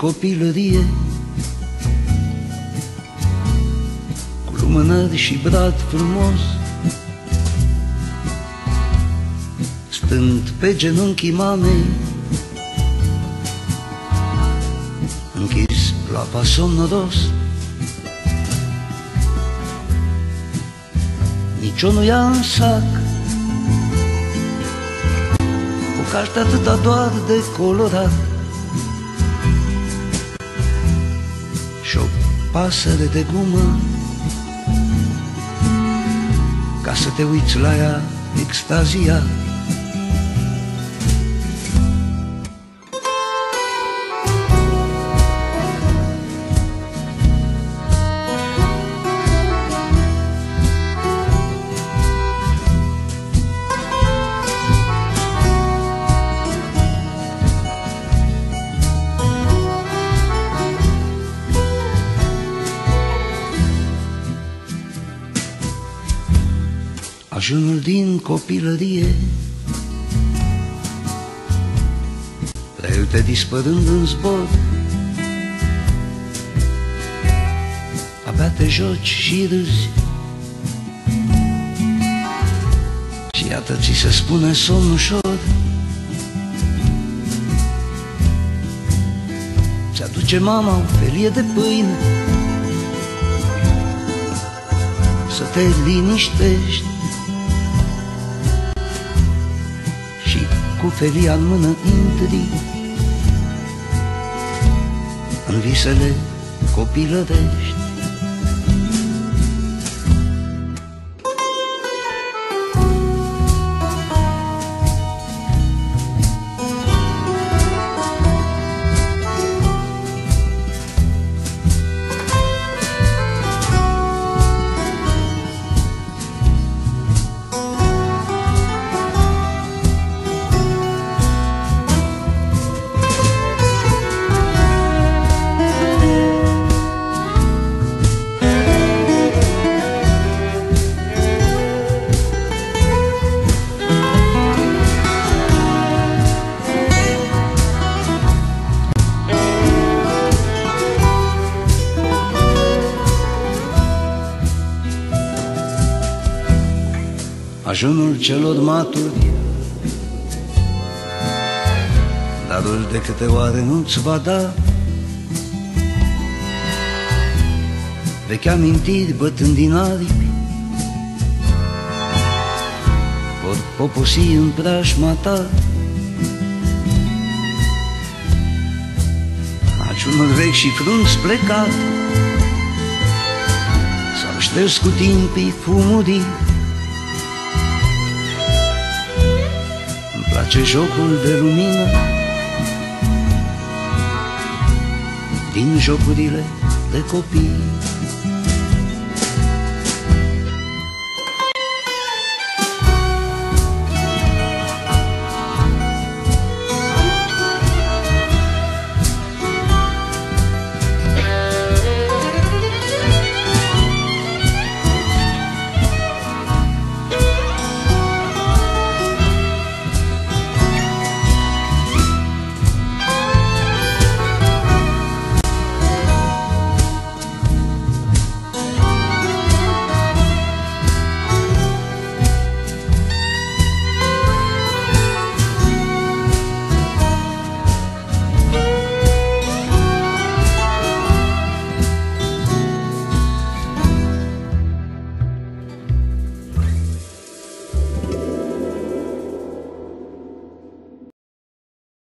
copilărie. Cu lumânări și brad frumos. Stând pe genunchii mamei. Închis la pasom noros Nici o nu ia în sac. O carte atâta doar de colorat pasăre de gumă. Ca să te uiți la ea extaziat Ajunul din copilărie. Reute dispărând în zbor. Abia te joci și râzi. Și iată ți se spune somn ușor. Ți-aduce mama o felie de pâine. Să te liniștești cu felia în mână intri. În visele copilărești ajunul celor maturi. Darul de câte oare nu-ți va da? Vechi amintiri bătând din aripi Vor poposi în preajma ta. Ajunul vechi și frunți plecat S-au șters cu timpii fumurii place jocul de lumină. Din jocurile de copii